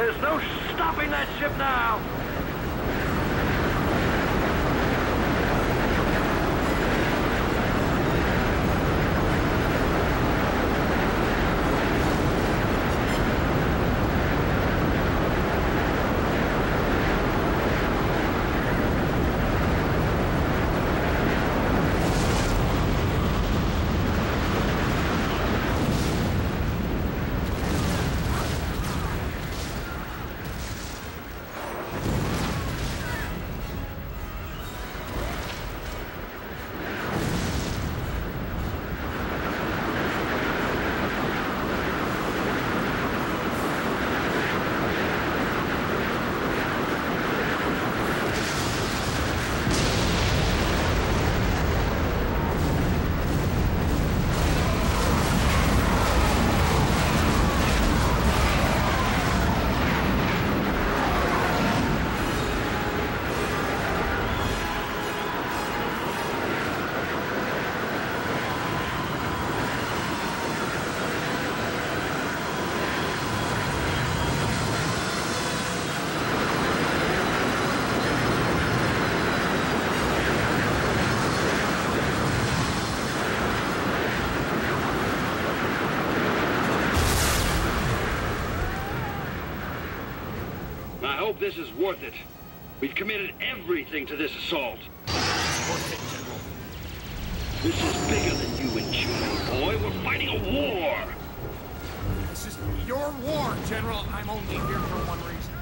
There's no stopping that ship now! I hope this is worth it. We've committed everything to this assault. This is bigger than you and Juno, boy. We're fighting a war. This is your war, General. I'm only here for one reason.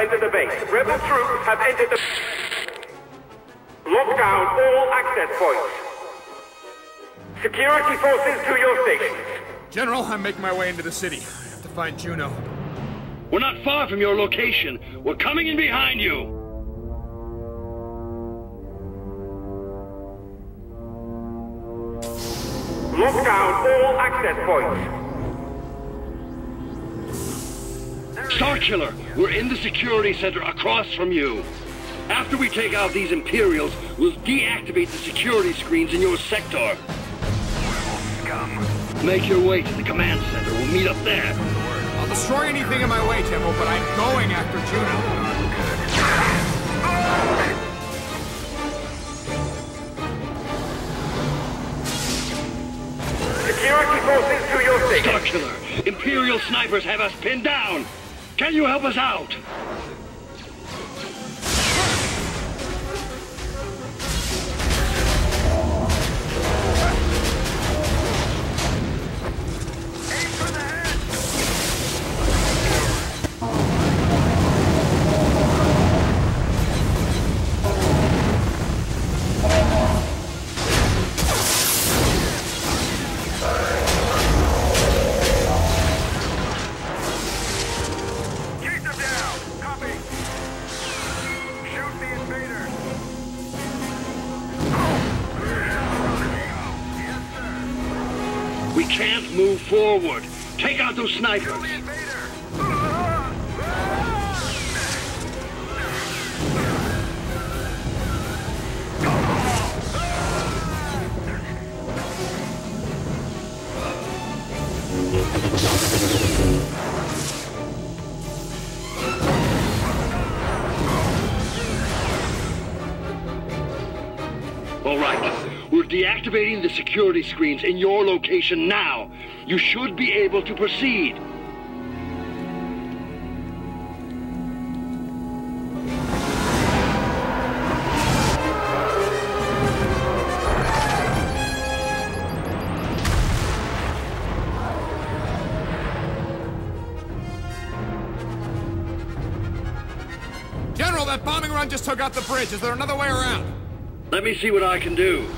Entered the base. Rebel troops have entered the... Lock down all access points. Security forces to your stations. General, I'm making my way into the city. I have to find Juno. We're not far from your location. We're coming in behind you. Lock down all access points. Starkiller, we're in the security center across from you. After we take out these Imperials, we'll deactivate the security screens in your sector. Scum. Make your way to the command center. We'll meet up there. I'll destroy anything in my way, Temple, but I'm going after Juno. Security forces to your stations. Starkiller, Imperial snipers have us pinned down. Can you help us out? Move forward. Take out those snipers. All right. We're deactivating the security screens in your location now. You should be able to proceed. General, that bombing run just took out the bridge. Is there another way around? Let me see what I can do.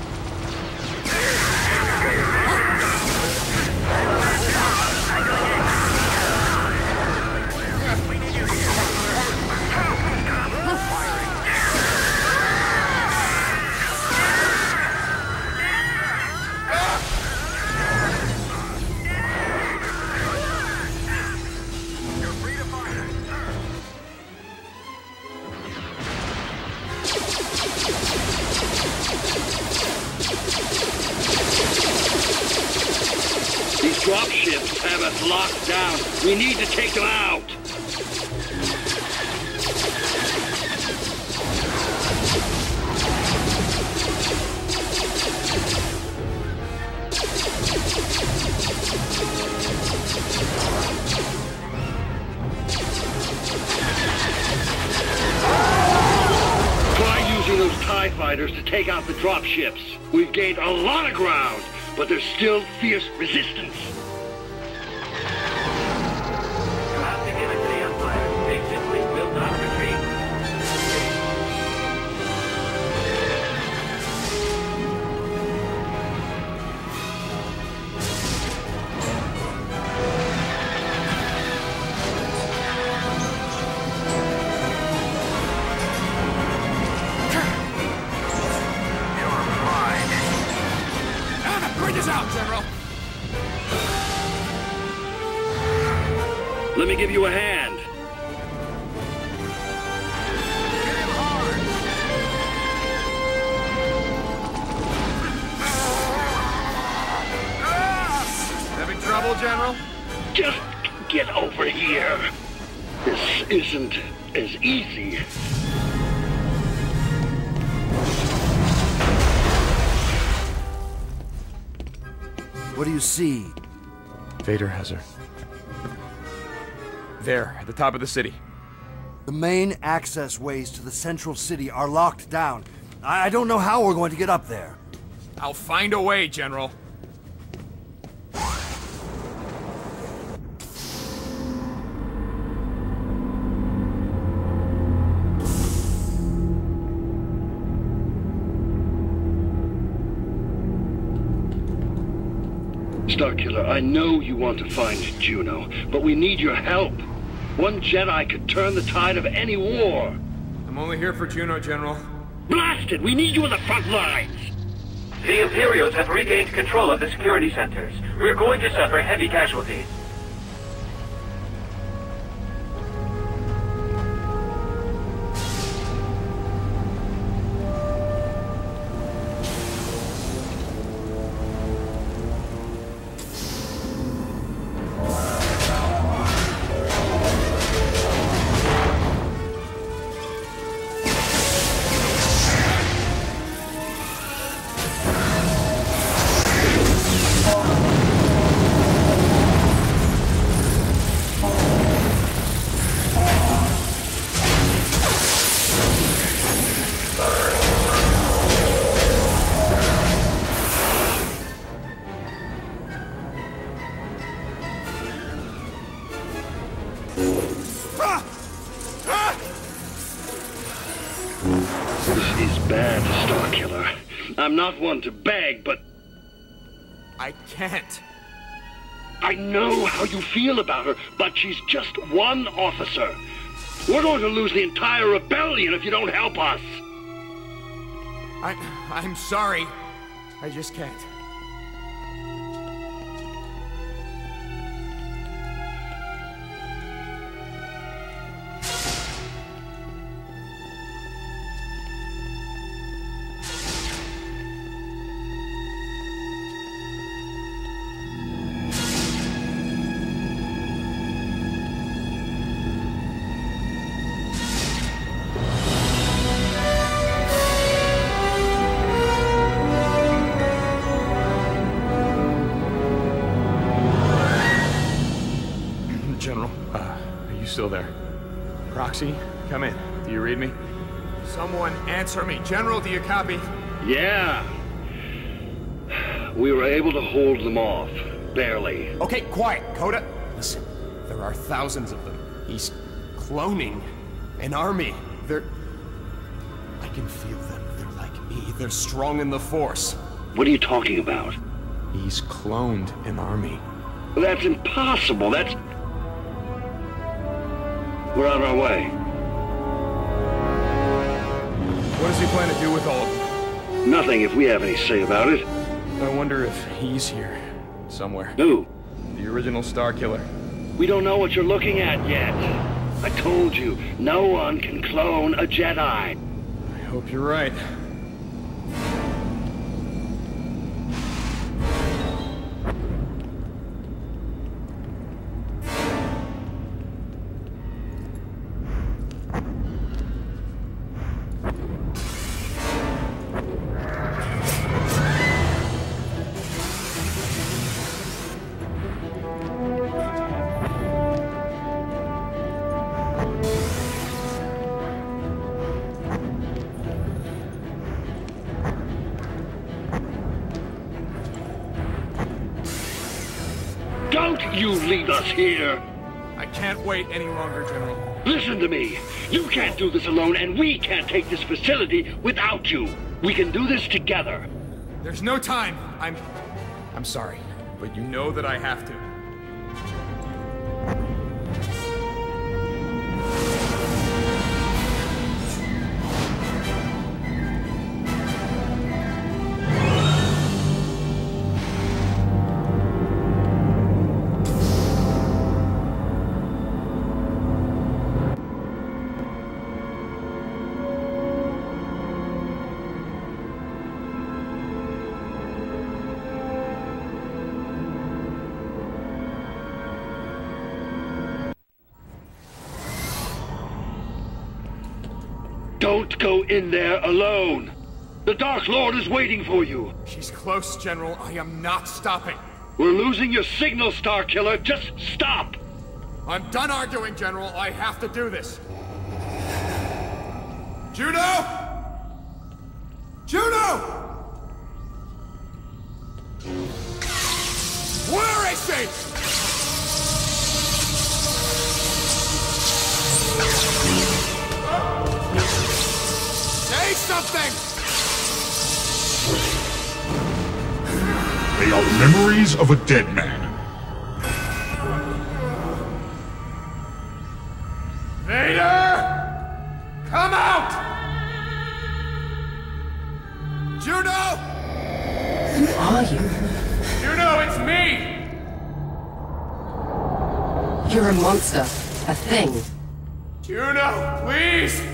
Take out the dropships. We've gained a lot of ground, but there's still fierce resistance. You a hand. Having trouble, General? Just get over here. This isn't as easy. What do you see? Vader has her. There, at the top of the city. The main access ways to the central city are locked down. I I don't know how we're going to get up there. I'll find a way, General. Starkiller, I know you want to find Juno, but we need your help. One Jedi could turn the tide of any war. I'm only here for Juno, General. Blasted! We need you in the front lines! The Imperials have regained control of the security centers. We're going to suffer heavy casualties. I'm not one to beg, but I can't. I know how you feel about her, but she's just one officer. We're going to lose the entire rebellion if you don't help us. I, I'm sorry. I just can't. Still there? Proxy, come in. Do you read me? Someone answer me. General, do you copy? Yeah. We were able to hold them off. Barely. Okay, quiet, Kota. Listen, there are thousands of them. He's cloning an army. They're. I can feel them. They're like me. They're strong in the Force. What are you talking about? He's cloned an army. That's impossible. That's. We're on our way. What does he plan to do with all of them? Nothing if we have any say about it. I wonder if he's here. Somewhere. Who? The original Starkiller. We don't know what you're looking at yet. I told you, no one can clone a Jedi. I hope you're right. You leave us here! I can't wait any longer, General. Listen to me. You can't do this alone, and we can't take this facility without you. We can do this together. There's no time. I'm. I'm sorry, but you know that I have to. Don't go in there alone. The Dark Lord is waiting for you. She's close, General. I am not stopping. We're losing your signal, Starkiller. Just stop. I'm done arguing, General. I have to do this. Juno! Juno! Where is she? Something! They are memories of a dead man. Vader! Come out! Juno! Who are you? Juno, it's me! You're a monster. A thing. Juno, please!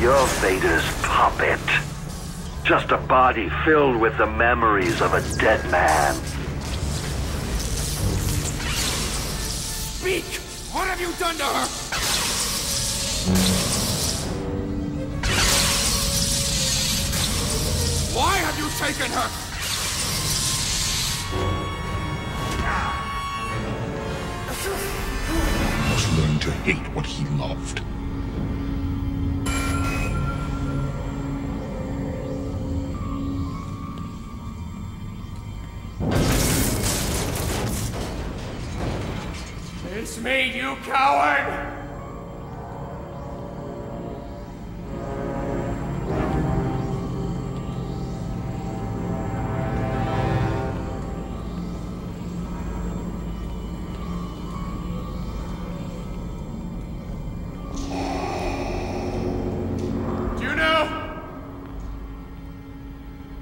You're Vader's puppet. Just a body filled with the memories of a dead man. Speak! What have you done to her? Why have you taken her? Must learn to hate what he loved. It's me, you coward!